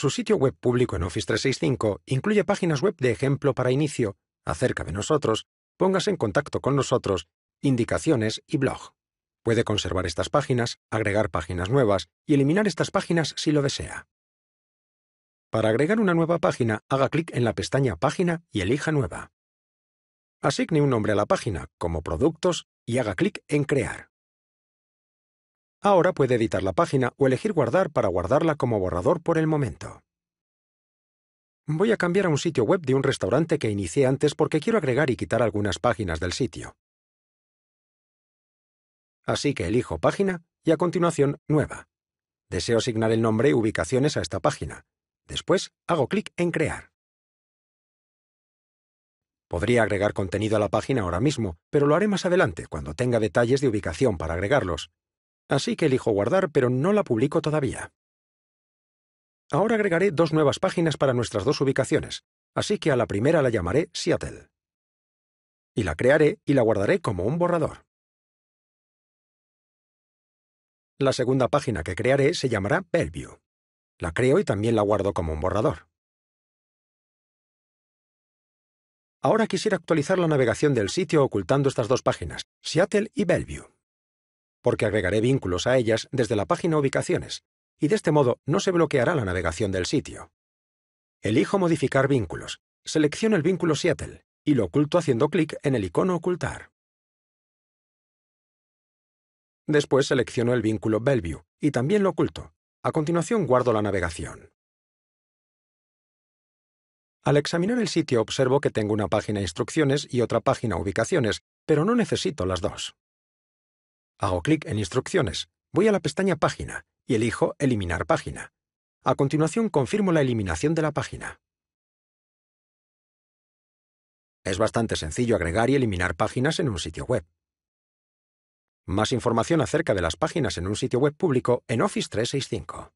Su sitio web público en Office 365 incluye páginas web de ejemplo para inicio, acerca de nosotros, póngase en contacto con nosotros, indicaciones y blog. Puede conservar estas páginas, agregar páginas nuevas y eliminar estas páginas si lo desea. Para agregar una nueva página, haga clic en la pestaña Página y elija Nueva. Asigne un nombre a la página, como Productos, y haga clic en Crear. Ahora puede editar la página o elegir Guardar para guardarla como borrador por el momento. Voy a cambiar a un sitio web de un restaurante que inicié antes porque quiero agregar y quitar algunas páginas del sitio. Así que elijo Página y a continuación Nueva. Deseo asignar el nombre y ubicaciones a esta página. Después, hago clic en Crear. Podría agregar contenido a la página ahora mismo, pero lo haré más adelante, cuando tenga detalles de ubicación para agregarlos. Así que elijo Guardar, pero no la publico todavía. Ahora agregaré dos nuevas páginas para nuestras dos ubicaciones, así que a la primera la llamaré Seattle. Y la crearé y la guardaré como un borrador. La segunda página que crearé se llamará Bellevue. La creo y también la guardo como un borrador. Ahora quisiera actualizar la navegación del sitio ocultando estas dos páginas, Seattle y Bellevue. Porque agregaré vínculos a ellas desde la página Ubicaciones, y de este modo no se bloqueará la navegación del sitio. Elijo Modificar vínculos, selecciono el vínculo Seattle y lo oculto haciendo clic en el icono Ocultar. Después selecciono el vínculo Bellevue y también lo oculto, a continuación guardo la navegación. Al examinar el sitio observo que tengo una página Instrucciones y otra página Ubicaciones, pero no necesito las dos. Hago clic en Instrucciones, voy a la pestaña Página y elijo Eliminar página. A continuación confirmo la eliminación de la página. Es bastante sencillo agregar y eliminar páginas en un sitio web. Más información acerca de las páginas en un sitio web público en Office 365.